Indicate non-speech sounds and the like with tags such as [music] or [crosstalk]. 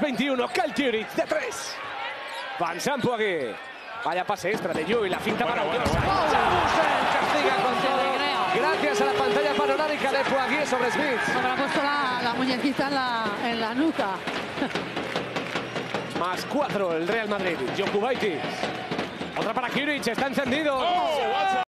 3-21, Cal de 3. Van Sampuagui. Vaya pase extra de Yu y la finta Bueno, maravillosa. bueno, bueno. Chabusen eh, castiga con todo. Gracias a la pantalla panorámica de Poirier sobre Smith. Habrá puesto la, la muñequita en la, en la nuca. [laughs] Más 4 el Real Madrid. Jokubaitis. Otra para Kiric, está encendido. Oh, what's